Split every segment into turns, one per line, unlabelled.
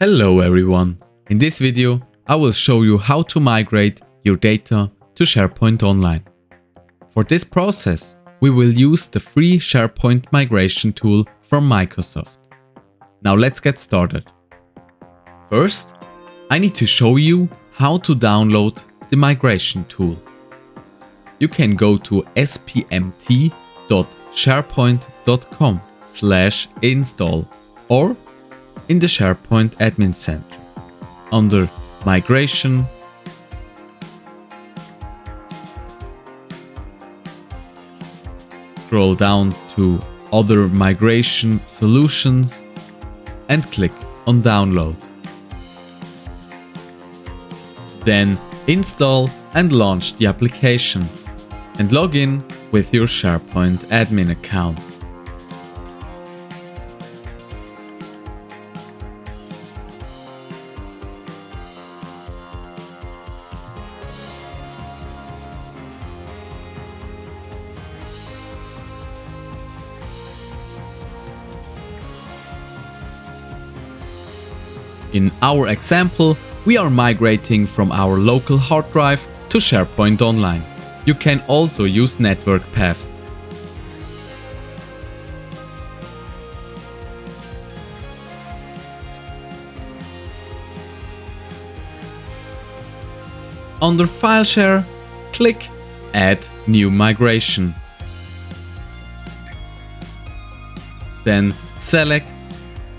Hello everyone! In this video I will show you how to migrate your data to SharePoint Online. For this process we will use the free SharePoint migration tool from Microsoft. Now let's get started. First, I need to show you how to download the migration tool. You can go to spmt.sharepoint.com slash install or in the SharePoint Admin Center under Migration scroll down to Other Migration Solutions and click on Download. Then install and launch the application and log in with your SharePoint admin account. In our example, we are migrating from our local hard drive to SharePoint Online. You can also use network paths. Under File Share, click Add New Migration. Then select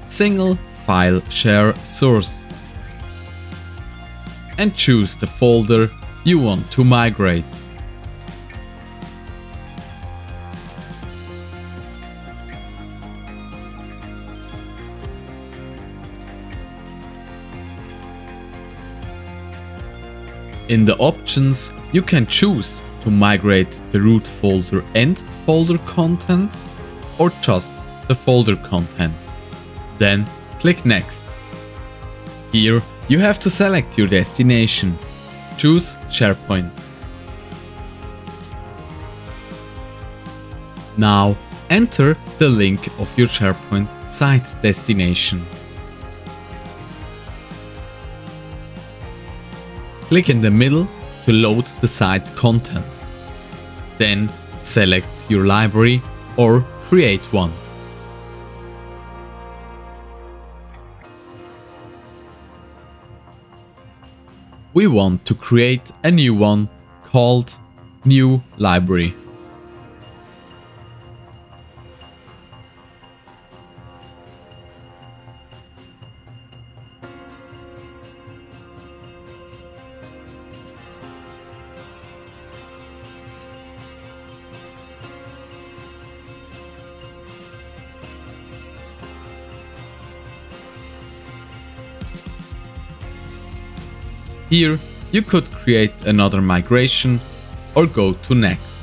Single File Share Source and choose the folder you want to migrate. In the options, you can choose to migrate the root folder and folder contents or just the folder contents. Then click Next. Here you have to select your destination. Choose SharePoint. Now enter the link of your SharePoint site destination. Click in the middle to load the site content. Then select your library or create one. We want to create a new one called New Library. Here, you could create another migration or go to next.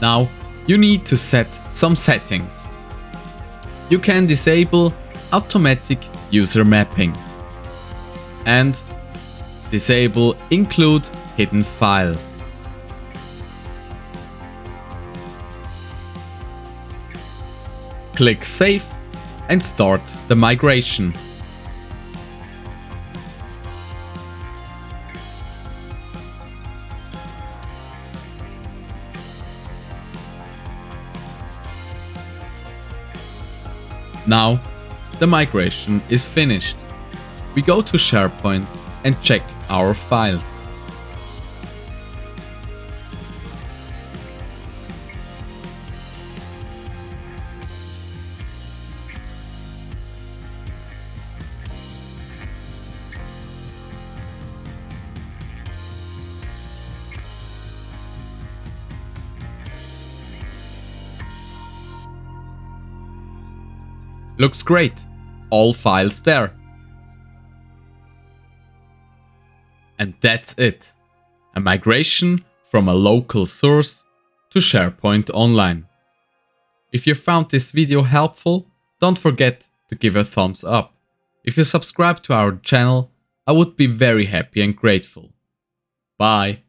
Now, you need to set some settings. You can disable automatic user mapping and disable include hidden files. Click Save and start the migration. Now, the migration is finished. We go to SharePoint and check our files. Looks great. All files there. And that's it. A migration from a local source to SharePoint Online. If you found this video helpful, don't forget to give a thumbs up. If you subscribe to our channel, I would be very happy and grateful. Bye.